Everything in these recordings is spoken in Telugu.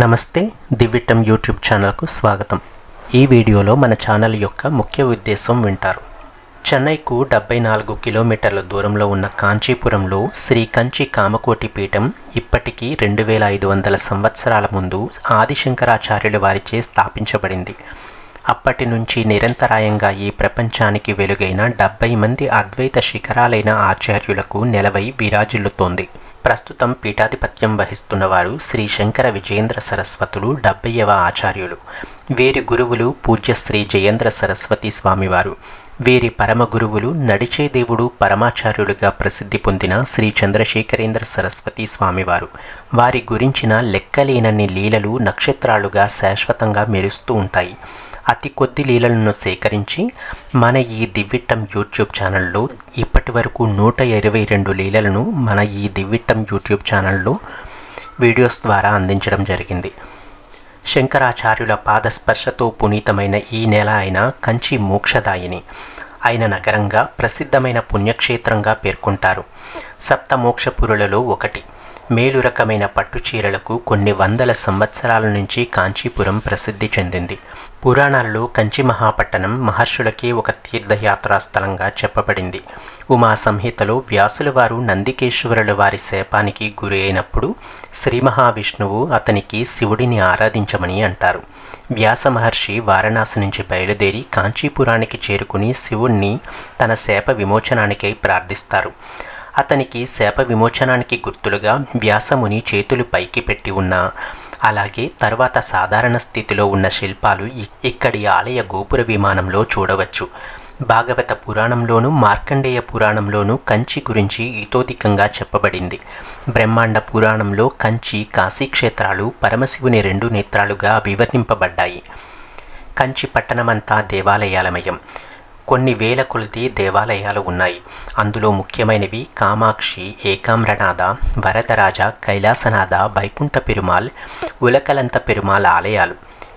నమస్తే దివ్యటం యూట్యూబ్ ఛానల్కు స్వాగతం. ఈ వీడియోలో మన ఛానల్ యొక్క ముఖ్య ఉద్దేశం వింటారు. చెన్నైకు డెబ్బై నాలుగు కిలోమీటర్ల దూరంలో ఉన్న కాంచీపురంలో శ్రీ కంచి కామకోటి పీఠం ఇప్పటికీ రెండు వేల ఐదు వందల సంవత్సరాల ముందు ఆదిశంకరాచార్యుల వారిచే స్థాపించబడింది. అప్పటి నుంచి నిరంతరాయంగా ఈ ప్రపంచానికి వెలుగైన డెబ్బై మంది అద్వైత శిఖరాలైన ఆచార్యులకు నెలవై విరాజిల్లుతోంది. ప్రస్తుతం పీఠాధిపత్యం వహిస్తున్నవారు శ్రీ శంకర విజయేంద్ర సరస్వతులు డెబ్బైవ ఆచార్యులు. వీరి గురువులు పూజ్య శ్రీ జయేంద్ర సరస్వతి స్వామివారు. వీరి పరమ గురువులు నడిచే దేవుడు పరమాచార్యులుగా ప్రసిద్ధి పొందిన శ్రీ చంద్రశేఖరేంద్ర సరస్వతి స్వామివారు. వారి గురించిన లెక్కలేనన్ని లీలలు నక్షత్రాలుగా శాశ్వతంగా మెరుస్తూ ఉంటాయి. అతి కొద్ది లీలలను సేకరించి మన ఈ దివ్విట్టం యూట్యూబ్ ఛానల్లో ఇప్పటి వరకు నూట ఇరవై రెండు లీలలను మన ఈ దివ్విట్టం యూట్యూబ్ ఛానల్లో వీడియోస్ ద్వారా అందించడం జరిగింది. శంకరాచార్యుల పాదస్పర్శతో పునీతమైన ఈ నెల అయిన కంచి మోక్షదాయిని. ఆయన నగరంగా ప్రసిద్ధమైన పుణ్యక్షేత్రంగా పేర్కొంటారు. సప్తమోక్షపురులలో ఒకటి. మేలు రకమైన పట్టు చీరలకు కొన్ని వందల సంవత్సరాల నుంచి కాంచీపురం ప్రసిద్ధి చెందింది. పురాణాలలో కంచి మహాపట్టణం మహర్షులకే ఒక తీర్థయాత్రా స్థలంగా చెప్పబడింది. ఉమా సంహితలో వ్యాసుల వారు నందికేశ్వరుల వారి శాపానికి గురి అయినప్పుడు శ్రీ మహావిష్ణువు అతనికి శివుడిని ఆరాధించమని అంటారు. వ్యాస మహర్షి వారణాసి నుంచి బయలుదేరి కాంచీపురానికి చేరుకుని శివుణ్ణి తన శాప విమోచనానికై ప్రార్థిస్తారు. అతనికి శాప విమోచనానికి గుర్తులుగా వ్యాసముని చేతులు పైకి పెట్టి ఉన్న. అలాగే తర్వాత సాధారణ స్థితిలో ఉన్న శిల్పాలు ఇ- ఇక్కడి ఆలయ గోపుర విమానంలో చూడవచ్చు. భాగవత పురాణంలోను మార్కండేయ పురాణంలోను కంచి గురించి ఇతోధికంగా చెప్పబడింది. బ్రహ్మాండ పురాణంలో కంచి కాశీక్షేత్రాలు పరమశివుని రెండు నేత్రాలుగా వివర్ణింపబడ్డాయి కంచి పట్టణమంతా దేవాలయాలమయం. కొన్ని వేల కొలది దేవాలయాలు ఉన్నాయి. అందులో ముఖ్యమైనవి కామాక్షి ఏకామ్రనాథ వరదరాజ కైలాసనాథ వైకుంఠ పెరుమాల్ ఉలకలంత పెరుమాల్ ఆలయాలు.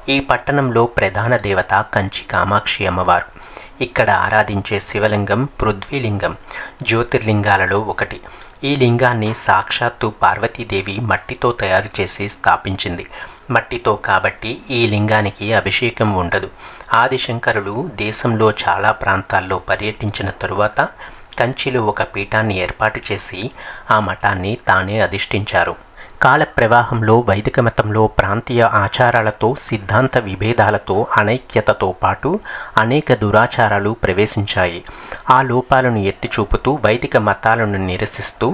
ఈ పట్టణంలో ప్రధాన దేవత కంచి కామాక్షి అమ్మవారు. ఇక్కడ ఆరాధించే శివలింగం పృథ్వీలింగం జ్యోతిర్లింగాలలో ఒకటి. ఈ లింగాన్ని సాక్షాత్తు పార్వతీదేవి మట్టితో తయారు చేసి స్థాపించింది. మట్టితో కాబట్టి ఈ లింగానికి అభిషేకం ఉండదు. ఆదిశంకరులు దేశంలో చాలా ప్రాంతాల్లో పర్యటించిన తరువాత కంచిలో ఒక పీఠాన్ని ఏర్పాటు చేసి ఆ మఠాన్ని తానే అధిష్ఠించారు. కాల ప్రవాహంలో వైదిక మతంలో ప్రాంతీయ ఆచారాలతో సిద్ధాంత విభేదాలతో అనైక్యతతో పాటు అనేక దురాచారాలు ప్రవేశించాయి. ఆ లోపాలను ఎత్తి చూపుతూ వైదిక మతాలను నిరసిస్తూ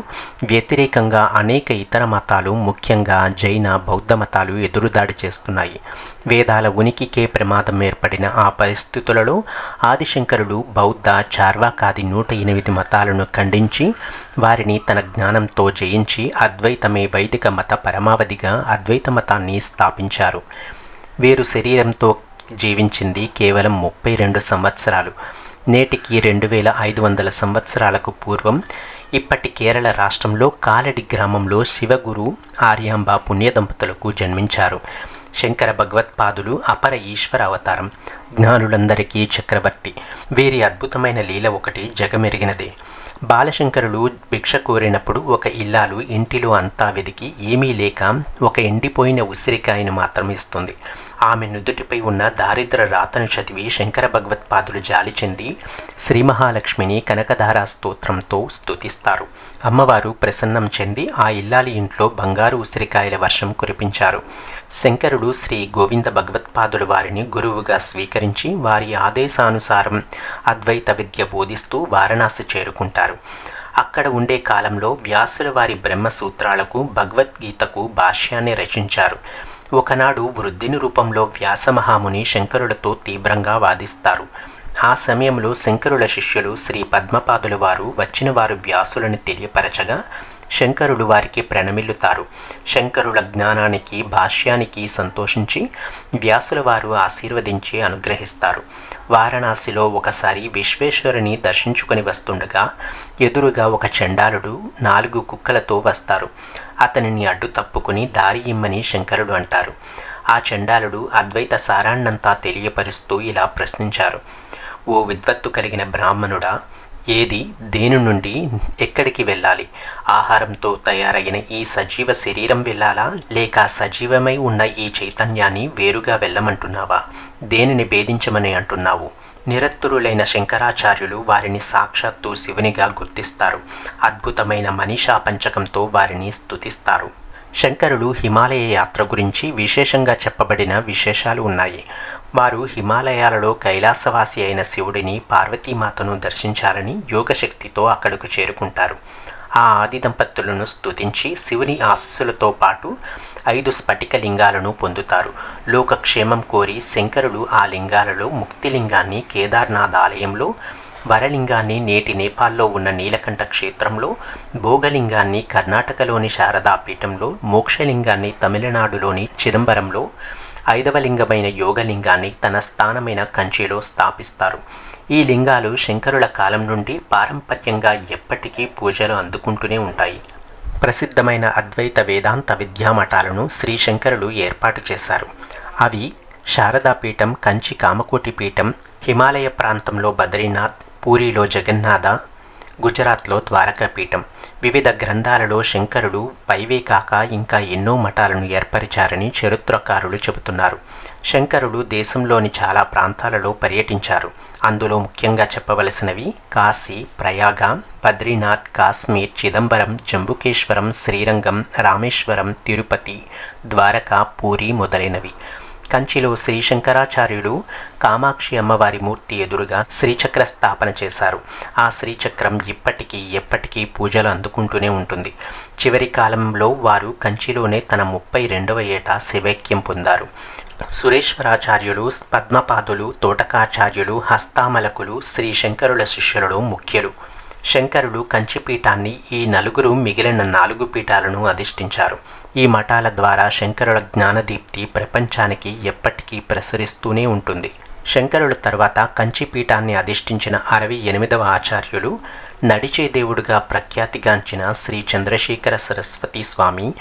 వ్యతిరేకంగా అనేక ఇతర మతాలు ముఖ్యంగా జైన బౌద్ధ మతాలు ఎదురుదాడి చేస్తున్నాయి. వేదాల ఉనికికే ప్రమాదం ఏర్పడిన ఆ పరిస్థితులలో ఆదిశంకరుడు బౌద్ధ చార్వాకాది నూట ఎనిమిది మతాలను ఖండించి వారిని తన జ్ఞానంతో జయించి అద్వైతమే వైదిక మత పరమావధిగా అద్వైత మతాన్ని స్థాపించారు. వీరు శరీరంతో జీవించింది కేవలం ముప్పై రెండు సంవత్సరాలు. నేటికి రెండు వేల ఐదు వందల సంవత్సరాలకు పూర్వం ఇప్పటి కేరళ రాష్ట్రంలో కాలడి గ్రామంలో శివగురు ఆర్యాంబా పుణ్య దంపతులకు జన్మించారు. శంకర భగవత్పాదులు అపర ఈశ్వర అవతారం జ్ఞానులందరికీ చక్రవర్తి. వీరి అద్భుతమైన లీల ఒకటి జగమెరిగినదే. బాలశంకరులు భిక్ష కోరినప్పుడు ఒక ఇల్లాలు ఇంటిలో అంతా వెదికి ఏమీ లేక ఒక ఎండిపోయిన ఉసిరికాయను మాత్రమే ఇస్తుంది. ఆమె నుదుటిపై ఉన్న దారిద్ర రాతను చదివి శంకర భగవత్పాదులు జాలి చెంది శ్రీ మహాలక్ష్మిని కనకధారా స్తోత్రంతో స్తుతిస్తారు. అమ్మవారు ప్రసన్నం చెంది ఆ ఇల్లాలి ఇంట్లో బంగారు ఉసిరికాయల వర్షం కురిపించారు. శంకరుడు శ్రీ గోవింద భగవత్పాదుల వారిని గురువుగా స్వీకరించి వారి ఆదేశానుసారం అద్వైత విద్య బోధిస్తూ వారణాసి చేరుకుంటారు. అక్కడ ఉండే కాలంలో వ్యాసుల వారి బ్రహ్మసూత్రాలకు భగవద్గీతకు భాష్యాన్ని రచించారు. ఒకనాడు వృద్ధిని రూపంలో వ్యాసమహాముని శంకరులతో తీవ్రంగా వాదిస్తారు. ఆ సమయంలో శంకరుల శిష్యులు శ్రీ పద్మపాదుల వారు వచ్చిన వారు వ్యాసులను తెలియపరచగా శంకరులు వారికి ప్రణమిల్లుతారు. శంకరుల జ్ఞానానికి భాష్యానికి సంతోషించి వ్యాసుల వారు ఆశీర్వదించి అనుగ్రహిస్తారు. వారణాసిలో ఒకసారి విశ్వేశ్వరుని దర్శించుకొని వస్తుండగా ఎదురుగా ఒక చండాలుడు నాలుగు కుక్కలతో వస్తారు. అతనిని అడ్డు తప్పుకుని దారి ఇమ్మని శంకరుడు అంటారు. ఆ చండాలుడు అద్వైత సారాన్నంతా తెలియపరుస్తూ ఇలా ప్రశ్నించారు. ఓ విద్వత్తు కలిగిన బ్రాహ్మణుడా ఏది? దేని నుండి? ఎక్కడికి వెళ్ళాలి? ఆహారంతో తయారైన ఈ సజీవ శరీరం వెళ్ళాలా? లేక సజీవమై ఉన్న ఈ చైతన్యాన్ని వేరుగా వెళ్ళమంటున్నావా? దేనిని భేదించమని అంటున్నావు? నిరత్తురులైన శంకరాచార్యులు వారిని సాక్షాత్తు శివునిగా గుర్తిస్తారు. అద్భుతమైన మనీషా పంచకంతో వారిని స్తుతిస్తారు. శంకరుడు హిమాలయ యాత్ర గురించి విశేషంగా చెప్పబడిన విశేషాలు ఉన్నాయి. వారు హిమాలయాలలో కైలాసవాసి అయిన శివుడిని పార్వతీమాతను దర్శించాలని యోగశక్తితో అక్కడకు చేరుకుంటారు. ఆ ఆది దంపతులను స్తుతించి శివుని ఆశస్సులతో పాటు ఐదు స్ఫటిక లింగాలను పొందుతారు. లోకక్షేమం కోరి శంకరుడు ఆ లింగాలలో ముక్తిలింగాన్ని కేదార్నాథ్ ఆలయంలో వరలింగాన్ని నేటి నేపాల్లో ఉన్న నీలకంఠ క్షేత్రంలో భోగలింగాన్ని కర్ణాటకలోని శారదా పీఠంలో మోక్షలింగాన్ని తమిళనాడులోని చిదంబరంలో ఐదవ లింగమైన యోగలింగాన్ని తన స్థానమైన కంచిలో స్థాపిస్తారు. ఈ లింగాలు శంకరుల కాలం నుండి పారంపర్యంగా ఎప్పటికీ పూజలు అందుకుంటూనే ఉంటాయి. ప్రసిద్ధమైన అద్వైత వేదాంత విద్యామఠాలను శ్రీ శంకరులు ఏర్పాటు చేశారు. అవి శారదాపీఠం కంచి కామకోటి పీఠం హిమాలయ ప్రాంతంలో బద్రీనాథ్ పూరిలో జగన్నాథ గుజరాత్లో ద్వారకా పీఠం వివిధ గ్రంథాలలో శంకరుడు పైవే కాక ఇంకా ఎన్నో మఠాలను ఏర్పరిచారని చరిత్రకారులు చెబుతున్నారు. శంకరుడు దేశంలోని చాలా ప్రాంతాలలో పర్యటించారు. అందులో ముఖ్యంగా చెప్పవలసినవి కాశీ ప్రయాగ బద్రీనాథ్ కాశ్మీర్ చిదంబరం జంబుకేశ్వరం శ్రీరంగం రామేశ్వరం తిరుపతి ద్వారకా పూరి మొదలైనవి. కంచిలో శ్రీ శంకరాచార్యుడు కామాక్షి అమ్మవారి మూర్తి ఎదురుగా శ్రీచక్ర స్థాపన చేశారు. ఆ శ్రీచక్రం ఇప్పటికీ ఎప్పటికీ పూజలు అందుకుంటూనే ఉంటుంది. చివరి కాలంలో వారు కంచిలోనే తన ముప్పై రెండవ ఏట శివైక్యం పొందారు. సురేశ్వరాచార్యులు పద్మపాదులు తోటకాచార్యులు హస్తామలకులు శ్రీ శంకరుల శిష్యులలో ముఖ్యులు. శంకరుడు కంచిపీఠాన్ని ఈ నలుగురు మిగిలిన నాలుగు పీఠాలను అధిష్ఠించారు. ఈ మఠాల ద్వారా శంకరుల జ్ఞానదీప్తి ప్రపంచానికి ఎప్పటికీ ప్రసరిస్తూనే ఉంటుంది. శంకరుల తర్వాత కంచిపీఠాన్ని అధిష్ఠించిన అరవై ఎనిమిదవ ఆచార్యులు నడిచే దేవుడుగా ప్రఖ్యాతిగాంచిన శ్రీ చంద్రశేఖర సరస్వతి స్వామి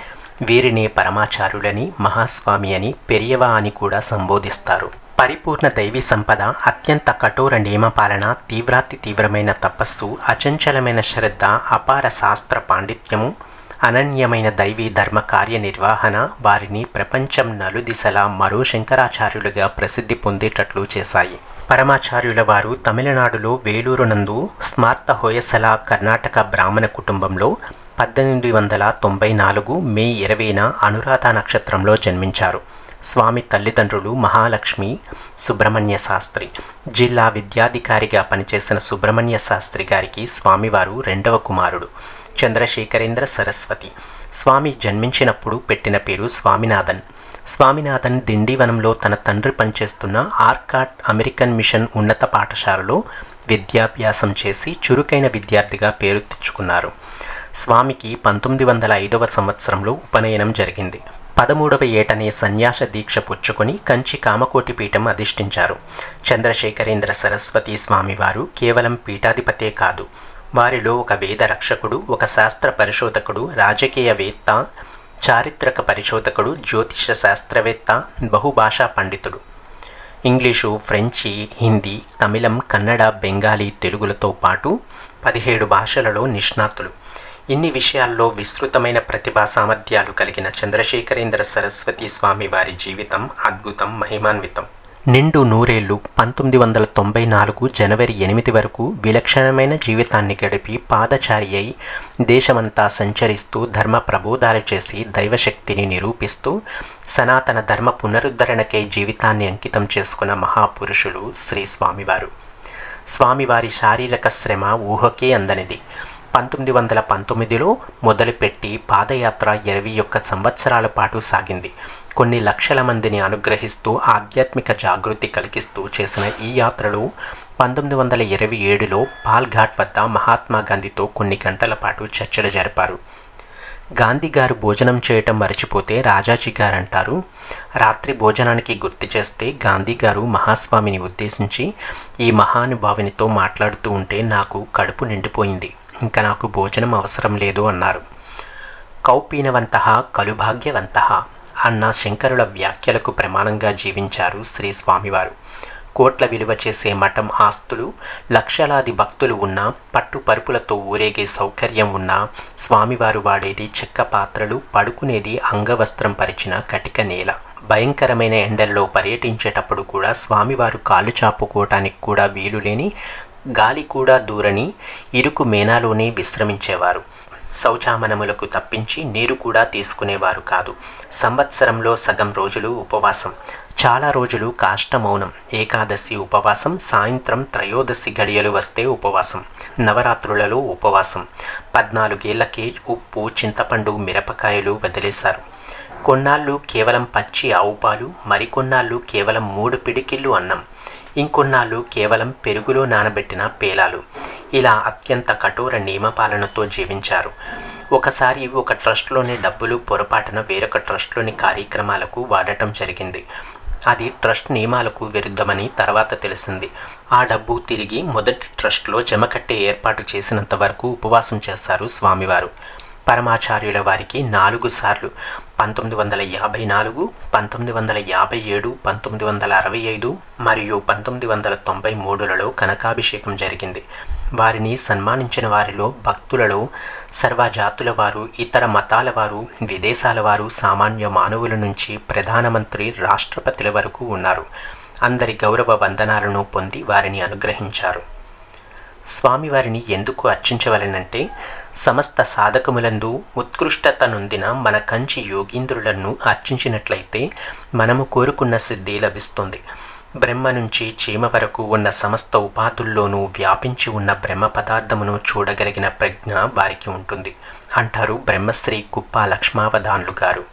వీరిని పరమాచార్యులని మహాస్వామి అని పెరియవ అని కూడా సంబోధిస్తారు. పరిపూర్ణ దైవీ సంపద అత్యంత కఠోర నియమపాలన తీవ్రాతి తీవ్రమైన తపస్సు అచంచలమైన శ్రద్ధ అపార శాస్త్ర పాండిత్యము అనన్యమైన దైవీ ధర్మ కార్యనిర్వహణ వారిని ప్రపంచం నలుదిశలా మరో శంకరాచార్యులుగా ప్రసిద్ధి పొందేటట్లు చేశాయి. పరమాచార్యుల వారు తమిళనాడులో వేలూరు నందు స్మార్త హోయసల కర్ణాటక బ్రాహ్మణ కుటుంబంలో పద్దెనిమిది వందల తొంభై నాలుగు మే ఇరవైన అనురాధ నక్షత్రంలో జన్మించారు. స్వామి తల్లిదండ్రులు మహాలక్ష్మి సుబ్రహ్మణ్య శాస్త్రి. జిల్లా విద్యాధికారిగా పనిచేసిన సుబ్రహ్మణ్య శాస్త్రి గారికి స్వామివారు రెండవ కుమారుడు చంద్రశేఖరేంద్ర సరస్వతి. స్వామి జన్మించినప్పుడు పెట్టిన పేరు స్వామినాథన్. స్వామినాథన్ దిండివనంలో తన తండ్రి పనిచేస్తున్న ఆర్కాట్ అమెరికన్ మిషన్ ఉన్నత పాఠశాలలో విద్యాభ్యాసం చేసి చురుకైన విద్యార్థిగా పేరు తెచ్చుకున్నారు. స్వామికి పంతొమ్మిది వందల ఐదవ సంవత్సరంలో ఉపనయనం జరిగింది. పదమూడవ ఏటనే సన్యాస దీక్ష పుచ్చుకొని కంచి కామకోటి పీఠం అధిష్ఠించారు. చంద్రశేఖరేంద్ర సరస్వతి స్వామివారు కేవలం పీఠాధిపతే కాదు వారిలో ఒక వేద రక్షకుడు ఒక శాస్త్ర పరిశోధకుడు రాజకీయవేత్త చారిత్రక పరిశోధకుడు జ్యోతిష శాస్త్రవేత్త బహుభాషా పండితుడు. ఇంగ్లీషు ఫ్రెంచి హిందీ తమిళం కన్నడ బెంగాలీ తెలుగులతో పాటు పదిహేడు భాషలలో నిష్ణాతులు. ఇన్ని విషయాల్లో విస్తృతమైన ప్రతిభా సామర్థ్యాలు కలిగిన చంద్రశేఖరేంద్ర సరస్వతి స్వామి వారి జీవితం అద్భుతం మహిమాన్వితం. నిండు నూరేళ్ళు పంతొమ్మిది వందల తొంభై నాలుగు జనవరి ఎనిమిది వరకు విలక్షణమైన జీవితాన్ని గడిపి పాదచారి అయి దేశమంతా సంచరిస్తూ ధర్మ ప్రబోధాలు చేసి దైవశక్తిని నిరూపిస్తూ సనాతన ధర్మ పునరుద్ధరణకై జీవితాన్ని అంకితం చేసుకున్న మహాపురుషులు శ్రీ స్వామివారు. స్వామివారి శారీరక శ్రమ ఊహకే అందనిది. పంతొమ్మిది వందల పంతొమ్మిదిలో మొదలుపెట్టి పాదయాత్ర ఇరవై ఒక్క సంవత్సరాల పాటు సాగింది. కొన్ని లక్షల మందిని అనుగ్రహిస్తూ ఆధ్యాత్మిక జాగృతి కలిగిస్తూ చేసిన ఈ యాత్రలో పంతొమ్మిది వందల ఇరవై ఏడులో పాల్ఘాట్ వద్ద మహాత్మా గాంధీతో కొన్ని గంటల పాటు చర్చలు జరిపారు. గాంధీ గారు భోజనం చేయటం మర్చిపోతే రాజాజీ గారు అంటారు రాత్రి భోజనానికి గుర్తు చేస్తే గాంధీ గారు మహాస్వామిని ఉద్దేశించి ఈ మహానుభావునితో మాట్లాడుతూ ఉంటే నాకు కడుపు నిండిపోయింది. ఇంకా నాకు భోజనం అవసరం లేదు అన్నారు. కౌపీనవంత కలుభాగ్యవంత అన్న శంకరుల వ్యాఖ్యలకు ప్రమాణంగా జీవించారు శ్రీ స్వామివారు. కోట్ల విలువ చేసే మఠం ఆస్తులు లక్షలాది భక్తులు ఉన్న పట్టు పరుపులతో ఊరేగే సౌకర్యం ఉన్న స్వామివారు వాడేది చెక్క పాత్రలు పడుకునేది అంగవస్త్రం పరిచిన కటిక నేల. భయంకరమైన ఎండల్లో పర్యటించేటప్పుడు కూడా స్వామివారు కాలు చాపుకోవటానికి కూడా వీలులేని గాలి కూడా దూరని ఇరుకు మేనాలోనే విశ్రమించేవారు. శౌచామనములకు తప్పించి నీరు కూడా తీసుకునేవారు కాదు. సంవత్సరంలో సగం రోజులు ఉపవాసం. చాలా రోజులు కాష్టమౌనం ఏకాదశి ఉపవాసం సాయంత్రం త్రయోదశి గడియలు వస్తే ఉపవాసం నవరాత్రులలో ఉపవాసం. పద్నాలుగేళ్ళకే ఉప్పు చింతపండు మిరపకాయలు వదిలేశారు. కొన్నాళ్ళు కేవలం పచ్చి ఆవుపాలు మరికొన్నాళ్ళు కేవలం మూడు పిడికిళ్ళు అన్నం. ఇంకొన్నాళ్ళు కేవలం పెరుగులో నానబెట్టిన పేలాలు. ఇలా అత్యంత కఠోర నియమపాలనతో జీవించారు. ఒకసారి ఒక ట్రస్ట్లోని డబ్బులు పొరపాటున వేరొక ట్రస్ట్లోని కార్యక్రమాలకు వాడటం జరిగింది. అది ట్రస్ట్ నియమాలకు విరుద్ధమని తర్వాత తెలిసింది. ఆ డబ్బు తిరిగి మొదటి ట్రస్ట్లో జమ కట్టే ఏర్పాటు చేసినంత వరకు ఉపవాసం చేశారు స్వామివారు. పరమాచార్యుల వారికి నాలుగు సార్లు. పంతొమ్మిది వందల యాభై నాలుగు పంతొమ్మిది వందల యాభై ఏడు పంతొమ్మిది వందల అరవై ఐదు మరియు పంతొమ్మిది వందల తొంభై మూడులలో కనకాభిషేకం జరిగింది. వారిని సన్మానించిన వారిలో భక్తులలో సర్వజాతుల వారు ఇతర మతాల వారు విదేశాల వారు సామాన్య మానవుల నుంచి ప్రధానమంత్రి రాష్ట్రపతుల వరకు ఉన్నారు. అందరి గౌరవ వందనాలను పొంది వారిని అనుగ్రహించారు. స్వామివారిని ఎందుకు అర్చించవలనంటే సమస్త సాధకములందు ఉత్కృష్టతనుందిన మన కంచి యోగీంద్రులను అర్చించినట్లయితే మనము కోరుకున్న సిద్ధి లభిస్తుంది. బ్రహ్మ నుంచి చీమ వరకు ఉన్న సమస్త ఉపాధుల్లోనూ వ్యాపించి ఉన్న బ్రహ్మ పదార్థమును చూడగలిగిన ప్రజ్ఞ వారికి ఉంటుంది అంటారు బ్రహ్మశ్రీ కుప్ప లక్ష్మావధాన్లు గారు.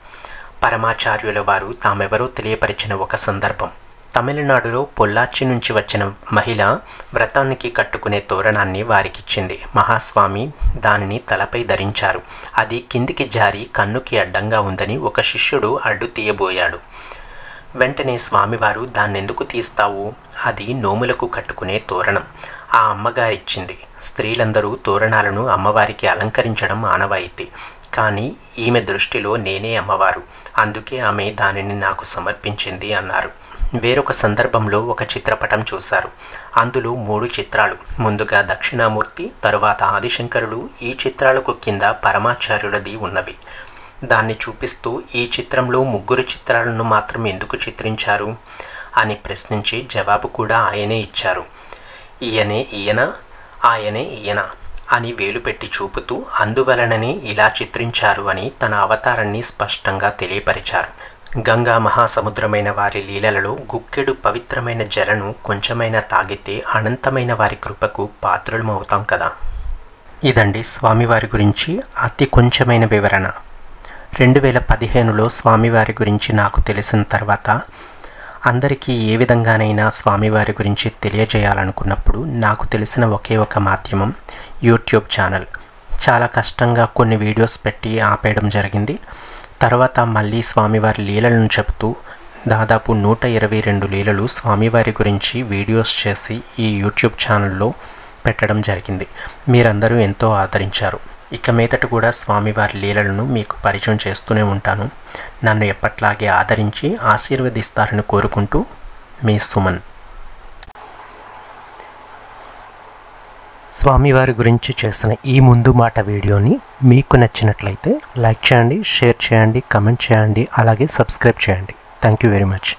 పరమాచార్యుల వారు తామెవరో తెలియపరిచిన ఒక సందర్భం. తమిళనాడులో పొల్లాచి నుంచి వచ్చిన మహిళ వ్రతానికి కట్టుకునే తోరణాన్ని వారికిచ్చింది. మహాస్వామి దానిని తలపై ధరించారు. అది కిందికి జారి కన్నుకి అడ్డంగా ఉందని ఒక శిష్యుడు అడ్డు తీయబోయాడు. వెంటనే స్వామివారు దాన్నెందుకు తీస్తావు? అది నోములకు కట్టుకునే తోరణం ఆ అమ్మగారిచ్చింది. స్త్రీలందరూ తోరణాలను అమ్మవారికి అలంకరించడం ఆనవాయితీ. కానీ ఈమె దృష్టిలో నేనే అమ్మవారు. అందుకే ఆమె దానిని నాకు సమర్పించింది అన్నారు. వేరొక సందర్భంలో ఒక చిత్రపటం చూశారు. అందులో మూడు చిత్రాలు. ముందుగా దక్షిణామూర్తి తరువాత ఆదిశంకరుడు ఈ చిత్రాలకు కింద పరమాచార్యులది ఉన్నవి. దాన్ని చూపిస్తూ ఈ చిత్రంలో ముగ్గురు చిత్రాలను మాత్రం ఎందుకు చిత్రించారు అని ప్రశ్నించి జవాబు కూడా ఆయనే ఇచ్చారు. ఈయనే ఈయన ఆయనే ఈయన అని వేలు పెట్టి చూపుతూ అందువలననే ఇలా చిత్రించారు అని తన అవతారాన్ని స్పష్టంగా తెలియపరిచారు. గంగా మహాసముద్రమైన వారి లీలలలో గుక్కెడు పవిత్రమైన జలను కొంచెమైనా తాగితే అనంతమైన వారి కృపకు పాత్రులమవుతాం కదా. ఇదండి స్వామివారి గురించి అతి కొంచెమైన వివరణ. రెండు వేల పదిహేనులో స్వామివారి గురించి నాకు తెలిసిన తర్వాత అందరికీ ఏ విధంగానైనా స్వామివారి గురించి తెలియజేయాలనుకున్నప్పుడు నాకు తెలిసిన ఒకే ఒక మాధ్యమం యూట్యూబ్ ఛానల్. చాలా కష్టంగా కొన్ని వీడియోస్ పెట్టి ఆపేయడం జరిగింది. తర్వాత మళ్ళీ స్వామివారి లీలలను చెప్తూ దాదాపు నూట ఇరవై రెండు లీలలు స్వామివారి గురించి వీడియోస్ చేసి ఈ యూట్యూబ్ ఛానల్లో పెట్టడం జరిగింది. మీరందరూ ఎంతో ఆదరించారు. ఇక మీదట కూడా స్వామివారి లీలలను మీకు పరిచయం చేస్తూనే ఉంటాను. నన్ను ఎప్పట్లాగే ఆదరించి ఆశీర్వదిస్తారని కోరుకుంటూ మీ సుమన్. స్వామివారి గురించి చేసిన ఈ ముందు మాట వీడియోని మీకు నచ్చినట్లయితే లైక్ చేయండి షేర్ చేయండి కమెంట్ చేయండి అలాగే సబ్స్క్రైబ్ చేయండి. Thank you very much